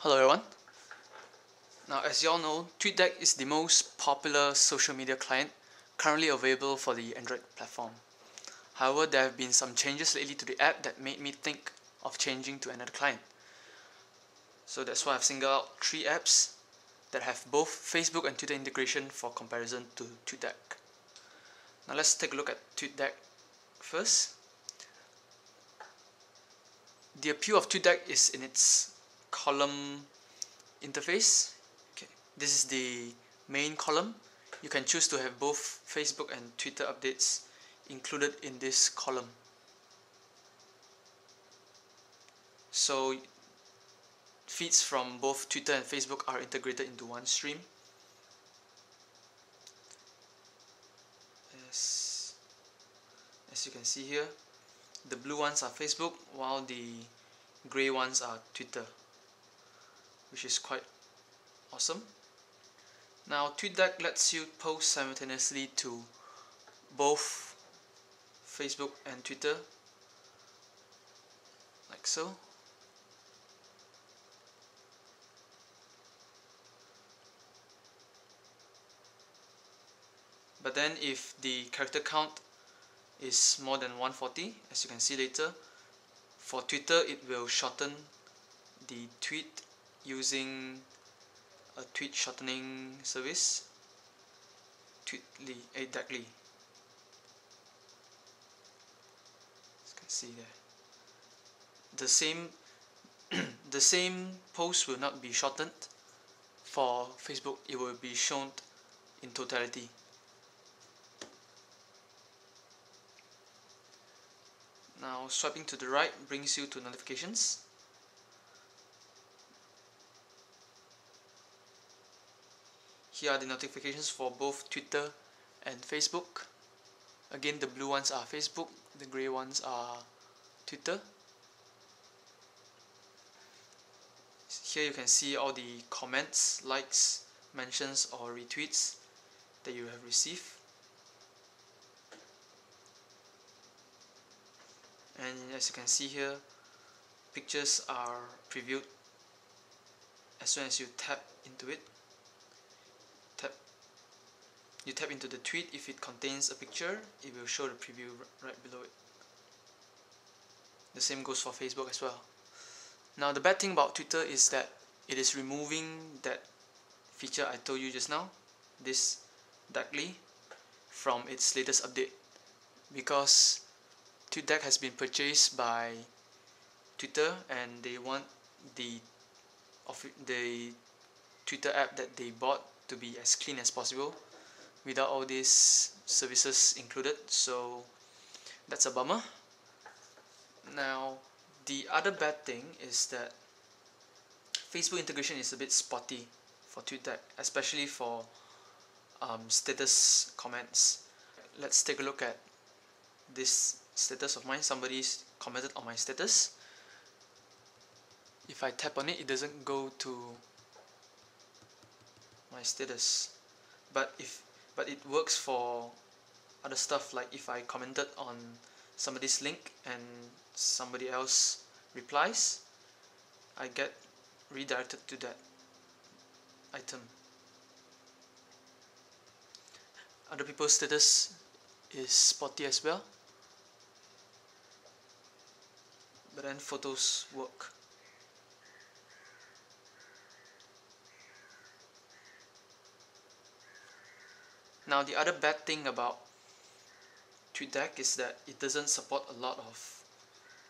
Hello everyone. Now as you all know, TweetDeck is the most popular social media client currently available for the Android platform. However, there have been some changes lately to the app that made me think of changing to another client. So that's why I've singled out three apps that have both Facebook and Twitter integration for comparison to TweetDeck. Now let's take a look at TweetDeck first. The appeal of TweetDeck is in its column interface. Okay, this is the main column. You can choose to have both Facebook and Twitter updates included in this column. So feeds from both Twitter and Facebook are integrated into one stream. As, as you can see here, the blue ones are Facebook while the gray ones are Twitter, which is quite awesome. Now TweetDeck lets you post simultaneously to both Facebook and Twitter like so but then if the character count is more than 140 as you can see later for Twitter it will shorten the tweet using a tweet shortening service? Tweetly, exactly as you can see there. The same the same post will not be shortened. For Facebook it will be shown in totality. Now swiping to the right brings you to notifications. Here are the notifications for both Twitter and Facebook. Again the blue ones are Facebook, the grey ones are Twitter. Here you can see all the comments, likes, mentions or retweets that you have received. and as you can see here pictures are previewed as soon as you tap into it you tap into the tweet if it contains a picture it will show the preview right below it. The same goes for Facebook as well. Now the bad thing about Twitter is that it is removing that feature I told you just now this darkly from its latest update. Because TweetDeck has been purchased by Twitter and they want the of the Twitter app that they bought to be as clean as possible without all these services included so that's a bummer. Now the other bad thing is that Facebook integration is a bit spotty for TweetDeck especially for um, status comments. Let's take a look at this status of mine. Somebody's commented on my status. If I tap on it it doesn't go to my status. But if but it works for other stuff like if I commented on somebody's link and somebody else replies I get redirected to that item. Other people's status is spotty as well. But then photos work now the other bad thing about TweetDeck is that it doesn't support a lot of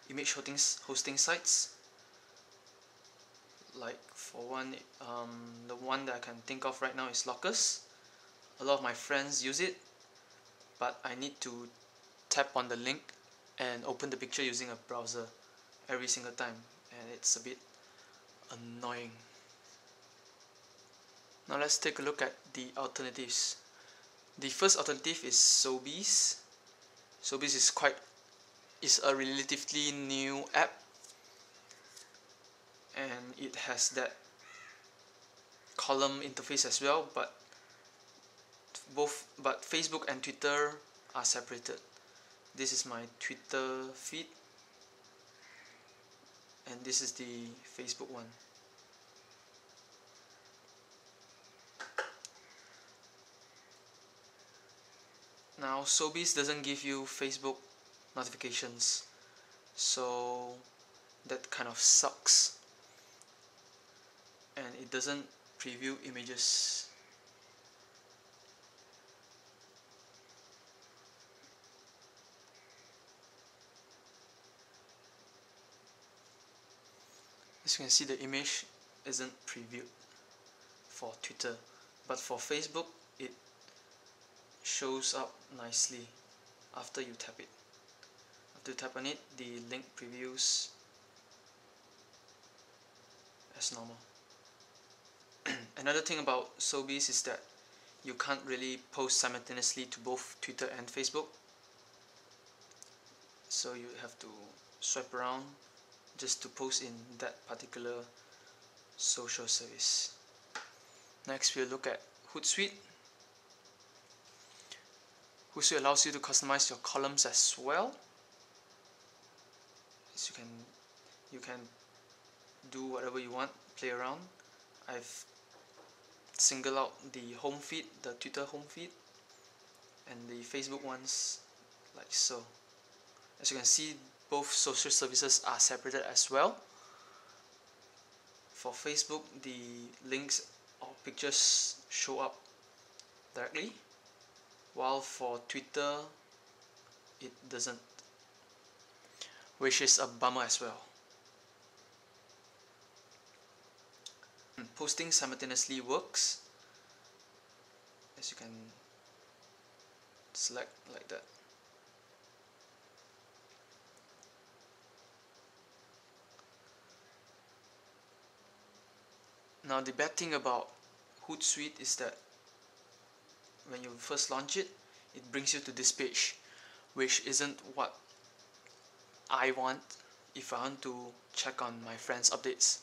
image hosting, hosting sites. Like for one um, the one that I can think of right now is Locus a lot of my friends use it but I need to tap on the link and open the picture using a browser every single time and it's a bit annoying. Now let's take a look at the alternatives the first alternative is Sobees. Sobees is quite is a relatively new app. And it has that column interface as well but both but Facebook and Twitter are separated. This is my Twitter feed. And this is the Facebook one Sobees doesn't give you Facebook notifications. So that kind of sucks. And it doesn't preview images. As you can see the image isn't previewed for Twitter. But for Facebook it shows up nicely after you tap it after you tap on it the link previews as normal another thing about Sobees is that you can't really post simultaneously to both Twitter and Facebook so you have to swipe around just to post in that particular social service. Next we'll look at Hootsuite. Hootsuite allows you to customize your columns as well. As you can you can do whatever you want, play around. I've singled out the home feed, the Twitter home feed and the Facebook ones like so. As you can see both social services are separated as well for Facebook the links or pictures show up directly while for Twitter it doesn't which is a bummer as well. Hmm, posting simultaneously works as you can select like that. Now the bad thing about Hootsuite is that when you first launch it, it brings you to this page, which isn't what I want if I want to check on my friends' updates.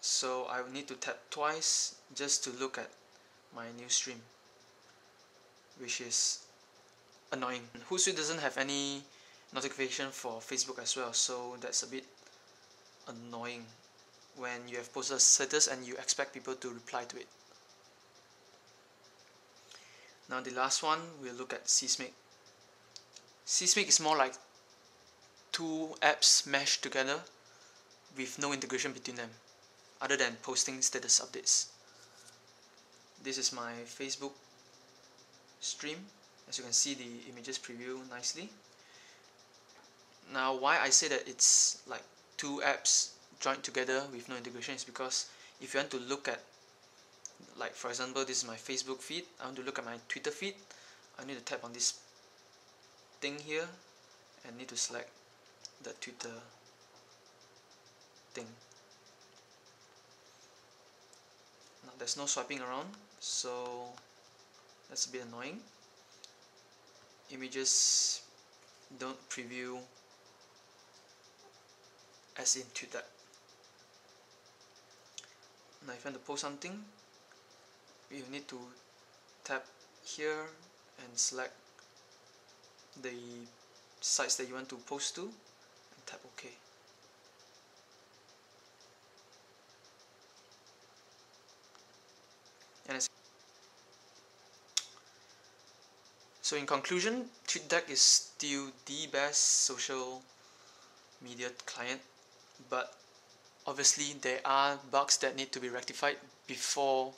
So I will need to tap twice just to look at my new stream, which is annoying. Hootsuite doesn't have any notification for Facebook as well, so that's a bit annoying when you have posted a status and you expect people to reply to it. Now the last one, we'll look at Seesmic. Seesmic is more like two apps meshed together with no integration between them other than posting status updates. This is my Facebook stream. As you can see the images preview nicely. Now why I say that it's like two apps joined together with no integration is because if you want to look at like for example this is my Facebook feed. I want to look at my Twitter feed. I need to tap on this thing here and need to select the Twitter thing. Now there's no swiping around so that's a bit annoying. Images don't preview as in Twitter. Now if you want to post something you need to tap here and select the sites that you want to post to and tap OK. And so in conclusion TweetDeck is still the best social media client but obviously there are bugs that need to be rectified before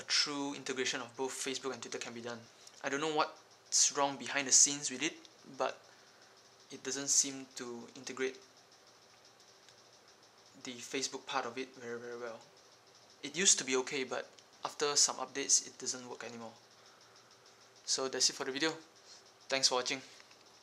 a true integration of both Facebook and Twitter can be done. I don't know what's wrong behind the scenes with it, but it doesn't seem to integrate the Facebook part of it very very well. It used to be okay, but after some updates, it doesn't work anymore. So that's it for the video. Thanks for watching.